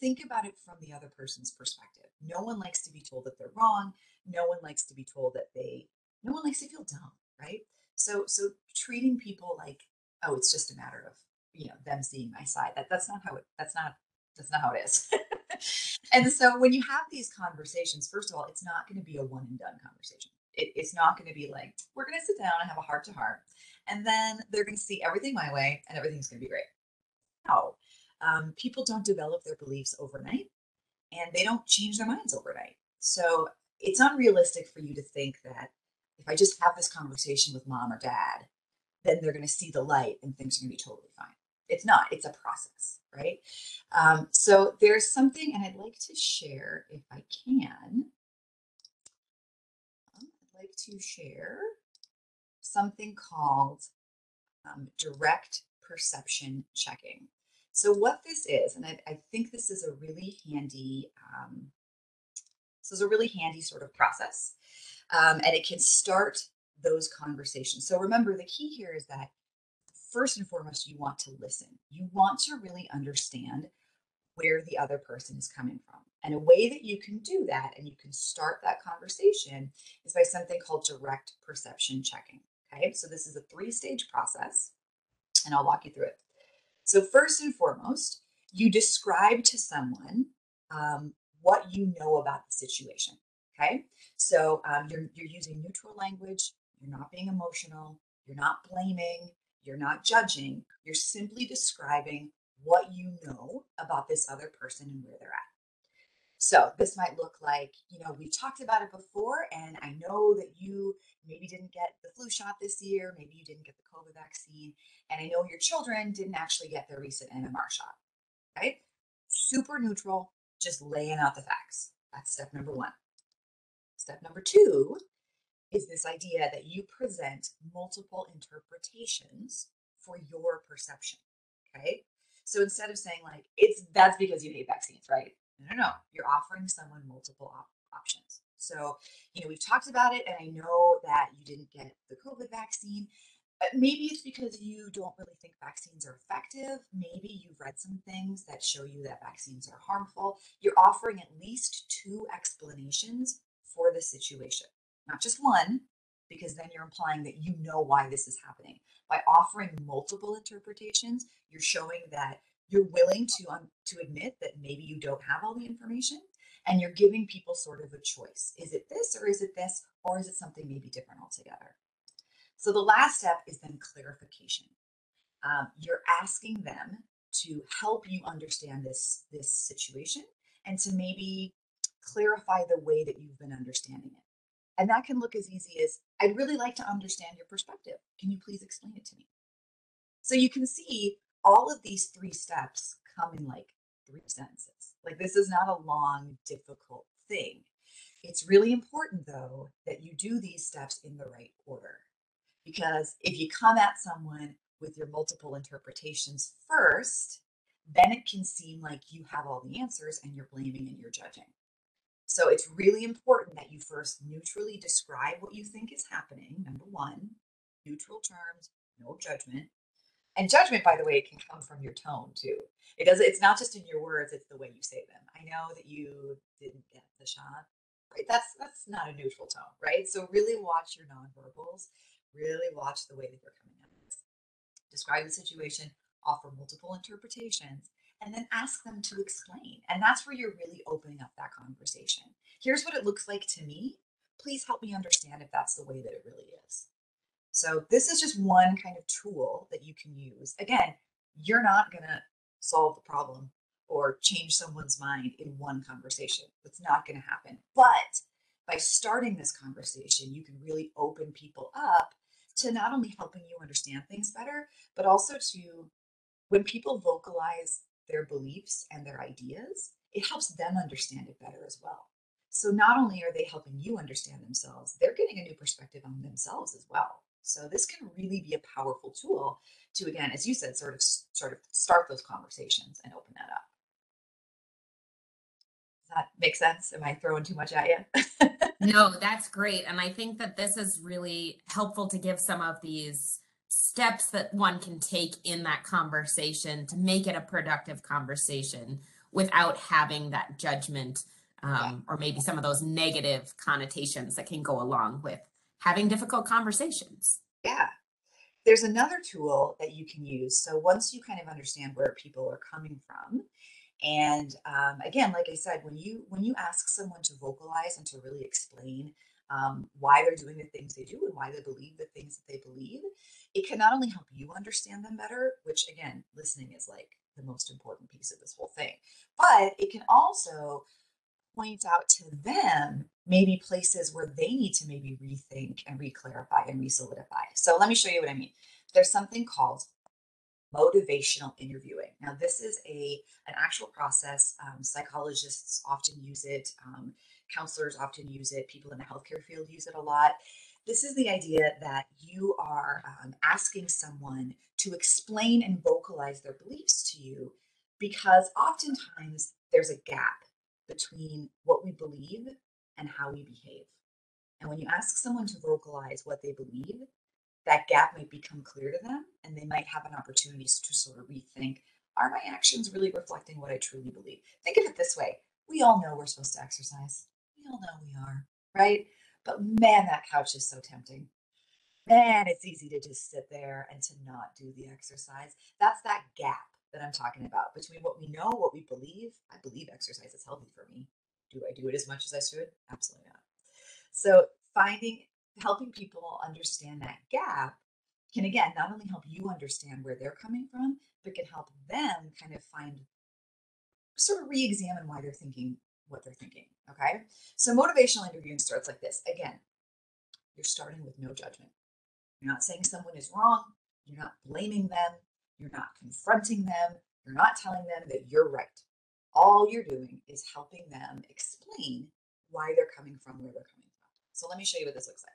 think about it from the other person's perspective. No one likes to be told that they're wrong. No one likes to be told that they, no one likes to feel dumb, right? So, so treating people like, oh, it's just a matter of, you know, them seeing my side. That that's not how it, that's not, that's not how it is. and so when you have these conversations, first of all, it's not going to be a one and done conversation. It, it's not going to be like, we're going to sit down and have a heart to heart. And then they're going to see everything my way and everything's going to be great. No, um, people don't develop their beliefs overnight and they don't change their minds overnight. So it's unrealistic for you to think that if I just have this conversation with mom or dad, then they're going to see the light and things are going to be totally fine. It's not, it's a process, right? Um, so there's something, and I'd like to share if I can. Um, I'd like to share something called um, direct perception checking. So what this is, and I, I think this is a really handy, um, this is a really handy sort of process, um, and it can start those conversations. So remember, the key here is that first and foremost, you want to listen. You want to really understand where the other person is coming from. And a way that you can do that and you can start that conversation is by something called direct perception checking. Okay, so this is a three stage process, and I'll walk you through it. So, first and foremost, you describe to someone um, what you know about the situation. Okay. So, um, you're, you're using neutral language, you're not being emotional, you're not blaming, you're not judging, you're simply describing what you know about this other person and where they're at. So this might look like, you know, we've talked about it before, and I know that you maybe didn't get the flu shot this year, maybe you didn't get the COVID vaccine, and I know your children didn't actually get their recent MMR shot, right? Super neutral, just laying out the facts. That's step number one. Step number two is this idea that you present multiple interpretations for your perception, okay? So instead of saying like, it's that's because you hate vaccines, right? No, no, no. You're offering someone multiple op- options. So, you know, we've talked about it, and I know that you didn't get the COVID vaccine. But maybe it's because you don't really think vaccines are effective. Maybe you've read some things that show you that vaccines are harmful. You're offering at least two explanations for the situation, not just one, because then you're implying that you know why this is happening. By offering multiple interpretations, you're showing that you're willing to um, to admit that maybe you don't have all the information and you're giving people sort of a choice. Is it this or is it this or is it something maybe different altogether? So the last step is then clarification. Um, you're asking them to help you understand this this situation and to maybe clarify the way that you've been understanding it. And that can look as easy as i'd really like to understand your perspective. Can you please explain it to me? So you can see all of these three steps come in like three sentences. Like this is not a long, difficult thing. It's really important though that you do these steps in the right order. Because if you come at someone with your multiple interpretations first, then it can seem like you have all the answers and you're blaming and you're judging. So it's really important that you first neutrally describe what you think is happening. Number one, neutral terms, no judgment. And judgment, by the way, can come from your tone too. It does. It's not just in your words; it's the way you say them. I know that you didn't get the shot. Right? That's that's not a neutral tone, right? So really watch your nonverbals. Really watch the way that you're coming at this. Describe the situation. Offer multiple interpretations, and then ask them to explain. And that's where you're really opening up that conversation. Here's what it looks like to me. Please help me understand if that's the way that it really is. So this is just one kind of tool that you can use. Again, you're not going to solve the problem or change someone's mind in one conversation. That's not going to happen. But by starting this conversation, you can really open people up to not only helping you understand things better, but also to when people vocalize their beliefs and their ideas, it helps them understand it better as well. So not only are they helping you understand themselves, they're getting a new perspective on themselves as well. So this can really be a powerful tool to, again, as you said, sort of sort of start those conversations and open that up. Does that make sense? Am I throwing too much at you? no, that's great. And I think that this is really helpful to give some of these steps that one can take in that conversation to make it a productive conversation without having that judgment um, or maybe some of those negative connotations that can go along with having difficult conversations. Yeah. There's another tool that you can use. So once you kind of understand where people are coming from, and um, again, like I said, when you when you ask someone to vocalize and to really explain um, why they're doing the things they do and why they believe the things that they believe, it can not only help you understand them better, which again, listening is like the most important piece of this whole thing, but it can also point out to them maybe places where they need to maybe rethink and reclarify and resolidify. So let me show you what I mean. There's something called motivational interviewing. Now, this is a an actual process. Um, psychologists often use it. Um, counselors often use it. People in the healthcare field use it a lot. This is the idea that you are um, asking someone to explain and vocalize their beliefs to you because oftentimes there's a gap between what we believe and how we behave. And when you ask someone to vocalize what they believe, that gap might become clear to them and they might have an opportunity to sort of rethink are my actions really reflecting what I truly believe? Think of it this way we all know we're supposed to exercise. We all know we are, right? But man, that couch is so tempting. Man, it's easy to just sit there and to not do the exercise. That's that gap that I'm talking about between what we know, what we believe. I believe exercise is healthy for me. Do I do it as much as I should? Absolutely not. So finding, helping people understand that gap can again not only help you understand where they're coming from, but can help them kind of find, sort of re-examine why they're thinking what they're thinking. Okay. So motivational interviewing starts like this. Again, you're starting with no judgment. You're not saying someone is wrong. You're not blaming them. You're not confronting them. You're not telling them that you're right. All you're doing is helping them explain why they're coming from where they're coming from. So let me show you what this looks like.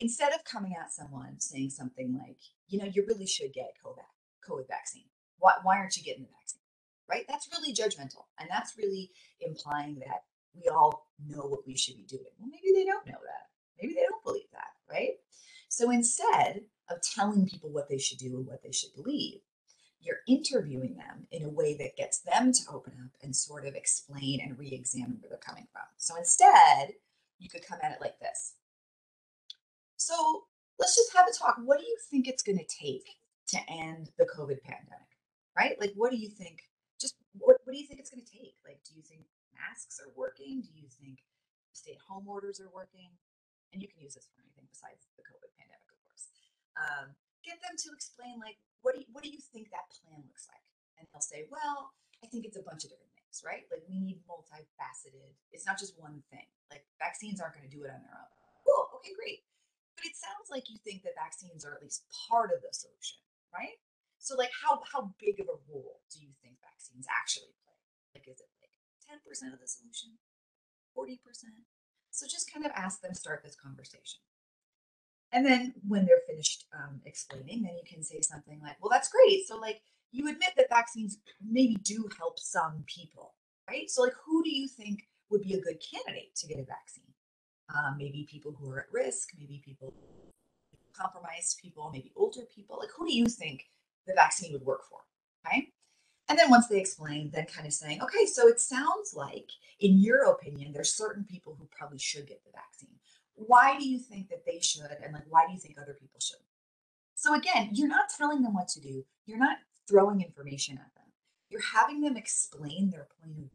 Instead of coming at someone saying something like, you know, you really should get COVID, COVID vaccine. Why, why aren't you getting the vaccine? Right? That's really judgmental. And that's really implying that we all know what we should be doing. Well, maybe they don't know that. Maybe they don't believe that, right? So instead, of telling people what they should do and what they should believe. You're interviewing them in a way that gets them to open up and sort of explain and re examine where they're coming from. So instead, you could come at it like this. So let's just have a talk. What do you think it's going to take to end the COVID pandemic? Right? Like, what do you think? Just what, what do you think it's going to take? Like, do you think masks are working? Do you think stay at home orders are working? And you can use this for anything besides the COVID pandemic um, get them to explain like what do you, what do you think that plan looks like? And they'll say well i think it's a bunch of different things right? Like we need multifaceted it's not just one thing like vaccines aren't going to do it on their own. Cool okay great. But it sounds like you think that vaccines are at least part of the solution right? So like how how big of a role do you think vaccines actually play? Like is it like 10% of the solution? 40% so just kind of ask them start this conversation and then when they're finished um, explaining, then you can say something like, well, that's great. So, like, you admit that vaccines maybe do help some people, right? So, like, who do you think would be a good candidate to get a vaccine? Um, maybe people who are at risk, maybe people compromised people, maybe older people. Like, who do you think the vaccine would work for? Okay. And then once they explain, then kind of saying, okay, so it sounds like, in your opinion, there's certain people who probably should get the vaccine why do you think that they should and like why do you think other people should? So again you're not telling them what to do. You're not throwing information at them. You're having them explain their point of view.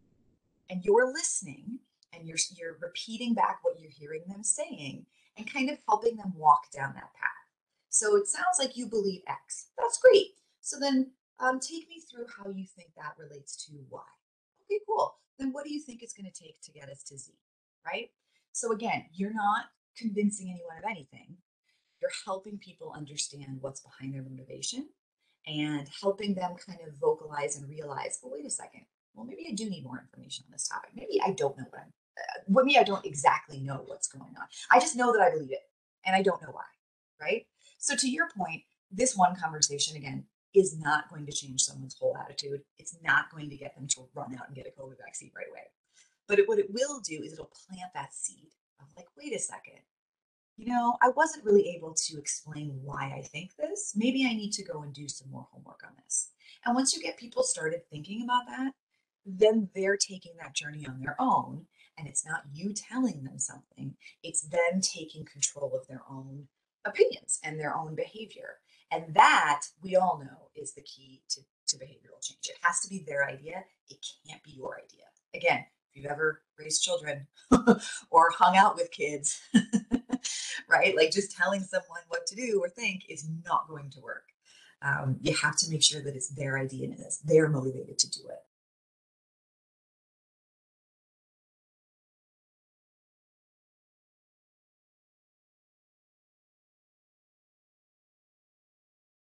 And you're listening and you're you're repeating back what you're hearing them saying and kind of helping them walk down that path. So it sounds like you believe x. That's great. So then um, take me through how you think that relates to y. Okay cool. Then what do you think it's going to take to get us to z right so again, you're not convincing anyone of anything. You're helping people understand what's behind their motivation and helping them kind of vocalize and realize, well, wait a second. Well, maybe I do need more information on this topic. Maybe I don't know what I'm, uh, maybe I don't exactly know what's going on. I just know that I believe it and I don't know why. Right. So, to your point, this one conversation again is not going to change someone's whole attitude. It's not going to get them to run out and get a COVID vaccine right away. But it, what it will do is it'll plant that seed of like, wait a second, you know, I wasn't really able to explain why I think this. Maybe I need to go and do some more homework on this. And once you get people started thinking about that, then they're taking that journey on their own. And it's not you telling them something, it's them taking control of their own opinions and their own behavior. And that we all know is the key to, to behavioral change. It has to be their idea, it can't be your idea. Again, if you've ever raised children or hung out with kids, right? Like just telling someone what to do or think is not going to work. Um, you have to make sure that it's their idea and that they're motivated to do it.